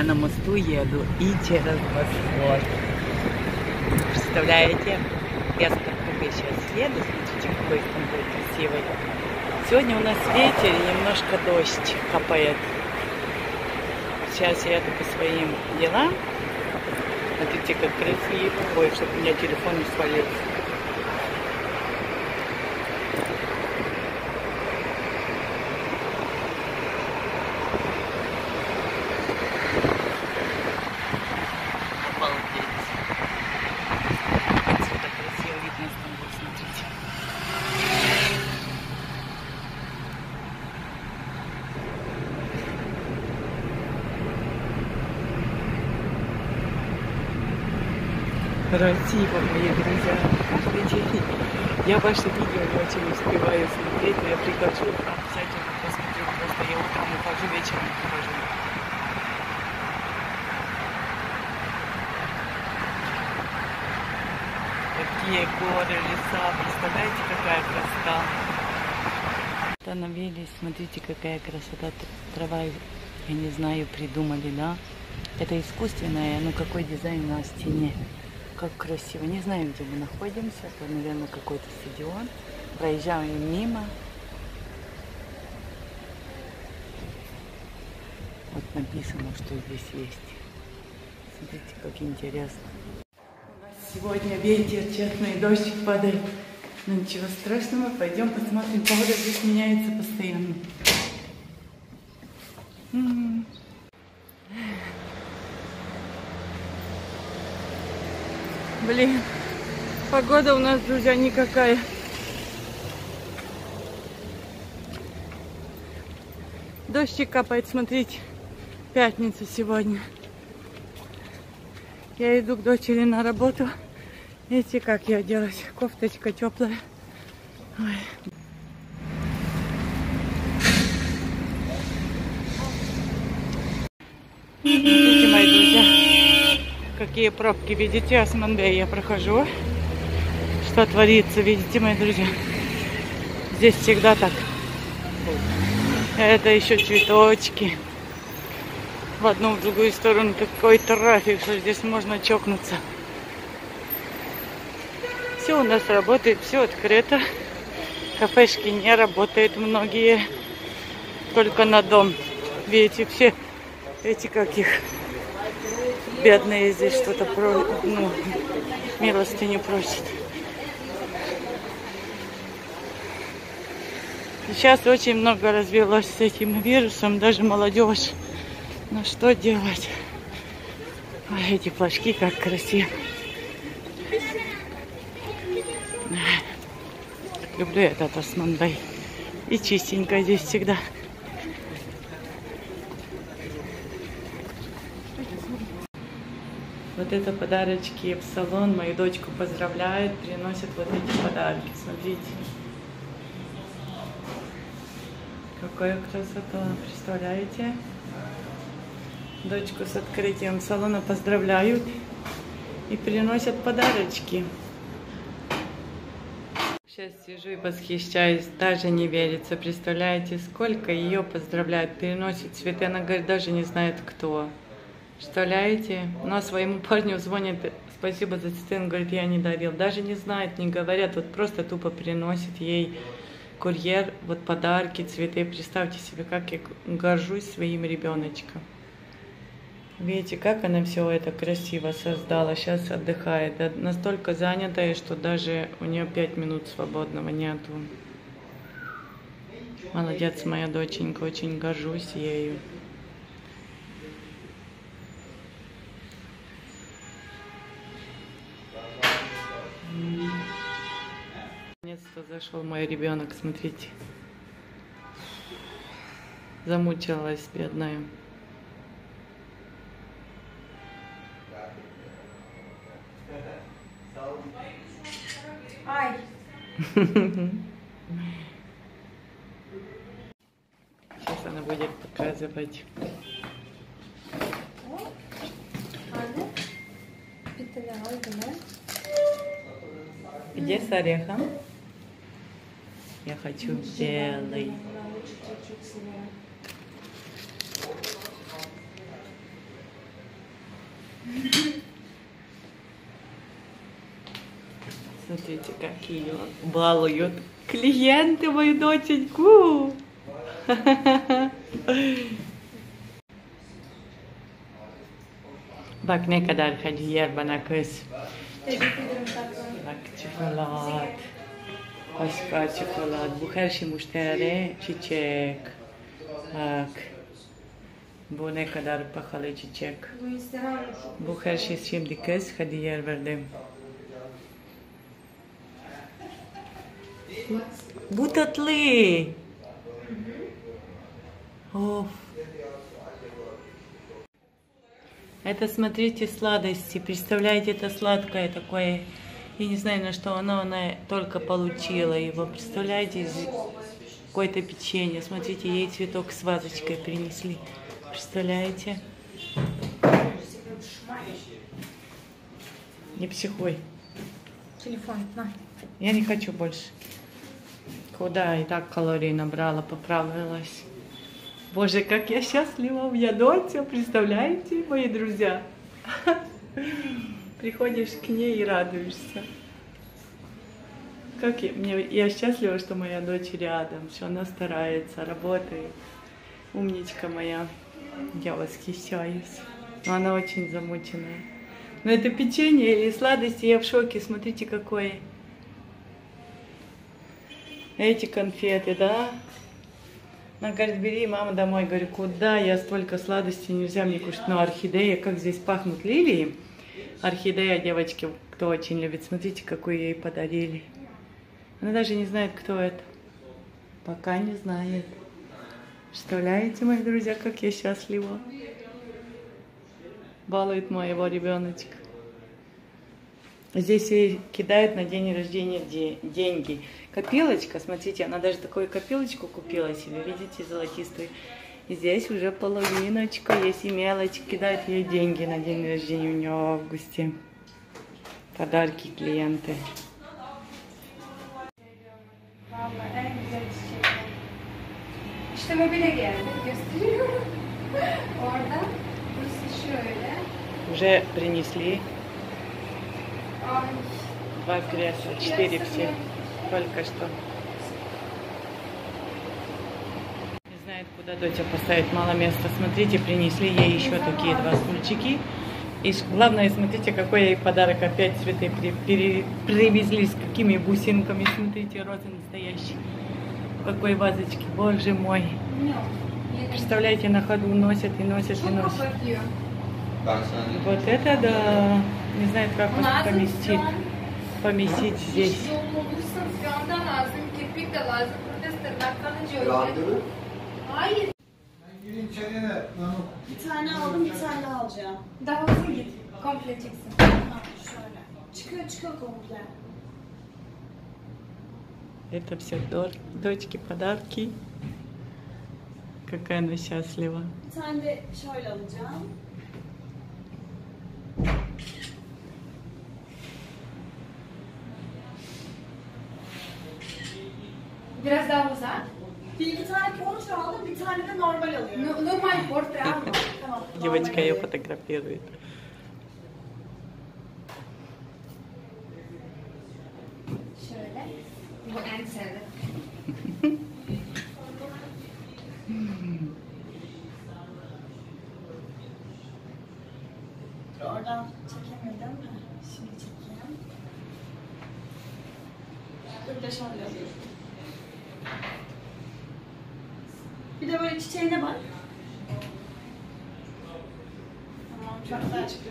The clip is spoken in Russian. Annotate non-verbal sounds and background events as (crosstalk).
я на мосту еду и через Босфор. Представляете? Я с Карпугой сейчас еду, смотрите, какой Стамбул красивый. Сегодня у нас ветер и немножко дождь капает. Сейчас я еду по своим делам. Смотрите, как красиво. Ой, чтобы у меня телефон не свалился. Красиво, мои друзья. Каждый день. Я ваши видео не очень успеваю смотреть, но я прихожу, обязательно посмотрю. Просто я утром ухожу, вечером ухожу. Какие горы, леса. Представляете, какая красота. Остановились. Смотрите, какая красота. Трава, я не знаю, придумали, да? Это искусственная, ну какой дизайн на стене. Как красиво. Не знаю, где мы находимся. Это, наверное, какой-то стадион. Проезжаем мимо. Вот написано, что здесь есть. Смотрите, как интересно. Сегодня ветер, честный дождик падает. Но ничего страшного, пойдем посмотрим. Погода здесь меняется постоянно. М Блин, погода у нас, друзья, никакая. Дождик капает, смотрите. Пятница сегодня. Я иду к дочери на работу. Видите, как я оделась. Кофточка теплая. Ой. Друзья, какие пробки. Видите, Османдей я прохожу. Что творится, видите, мои друзья. Здесь всегда так. Это еще цветочки. В одну, в другую сторону такой трафик, что здесь можно чокнуться. Все у нас работает, все открыто. Кафешки не работают многие. Только на дом. Видите, все эти каких бедные здесь что-то про, ну, милостыню просят. Сейчас очень много развелось с этим вирусом, даже молодежь. Но что делать? Ой, эти флажки как красиво. Люблю этот Османдай. И чистенько здесь всегда. Вот это подарочки в салон. Мою дочку поздравляют, приносят вот эти подарки. Смотрите. Какая красота, представляете? Дочку с открытием салона поздравляют и приносят подарочки. Сейчас сижу и восхищаюсь, даже не верится. Представляете, сколько ее поздравляют, переносят цветы. Она говорит, даже не знает кто. Представляете? Ну, своему парню звонит, спасибо за цветы, он говорит, я не дарил. Даже не знает, не говорят, вот просто тупо приносит ей курьер, вот подарки, цветы. Представьте себе, как я горжусь своим ребеночком. Видите, как она все это красиво создала. Сейчас отдыхает. Настолько занятая, что даже у нее пять минут свободного нету. Молодец моя доченька, очень горжусь ею. Наконец-то зашел мой ребенок, смотрите. Замучилась, бедная. Ай. (laughs) Сейчас она будет показывать. Где с орехом? Я хочу белый. Смотрите, как ее балуют клиенты мою доченьку. Bak ne kadar hadi yer bana kız. Bak çikolat. Başka çikolat. Bu her şey müşteri çiçek. Bak. Bu ne kadar pahalı çiçek. Bu istemem. Bu her şey şimdi kız hadi yer verdim. Bu tatlı. Оф. Это, смотрите, сладости. Представляете, это сладкое такое. Я не знаю, на что оно, она только получила его. Представляете, какое-то печенье. Смотрите, ей цветок с вазочкой принесли. Представляете? Не психуй. Телефон. На. Я не хочу больше. Куда и так калорий набрала, поправилась. Боже, как я счастлива, у меня дочь, представляете, мои друзья? Приходишь к ней и радуешься. Как я, мне, я счастлива, что моя дочь рядом, что она старается, работает. Умничка моя. Я восхищаюсь. Но она очень замученная. Но это печенье или сладости, я в шоке. Смотрите, какое. Эти конфеты, да? Она говорит, бери, мама, домой. Говорю, куда? Я столько сладостей, нельзя мне кушать. Но орхидея, как здесь пахнут лилии. Орхидея, девочки, кто очень любит. Смотрите, какую ей подарили. Она даже не знает, кто это. Пока не знает. Представляете, мои друзья, как я счастлива. Балует моего ребеночка. Здесь ей кидают на день рождения де- деньги. Копилочка, смотрите, она даже такую копилочку купила себе, видите, золотистую. Здесь уже половиночка, есть и мелочь, кидают ей деньги на день рождения у нее в августе. Подарки клиенты. Vallahi en güzel çiçekler. İşte mobile geldi. Gösteriyorum. Orada. Burası şöyle. Уже принесли Ay. два кресла, четыре все, только что. Не куда доча поставить, мало места. Смотрите, принесли ей еще такие два стульчики. И главное, смотрите, какой ей подарок. Опять цветы при- пере- привезли с какими бусинками. Смотрите, розы настоящие. Какой вазочке, боже мой. Представляете, на ходу носят и носят и носят. Вот это да. Не знаю, как вас поместить. Поместить здесь. İş yolu olursa şu anda lazım. Kirpik de lazım. Burada tırnak kalıcı öyle. randevu Hayır. Girin içeriye de Namık. Bir tane aldım, bir tane daha alacağım. Daha hızlı git. Komple çıksın. Ha, şöyle. Çıkıyor çıkıyor komple. Это все дочке подарки. Какая она счастлива. Bir tane de şöyle alacağım. Biraz daha uzat. Bir iki tane ponço aldım, bir tane de normal alıyorum. No- Normal portre alma. Tamam. Девочка normal ее alıyorum. фотографирует. Şöyle. Bu en sevdiğim. Dur, Oradan çekemedim. Ha, Şimdi çekeyim. Dur bir de şöyle alayım. Bir de böyle çiçeğine bak. Tamam, çok güzel çıktı.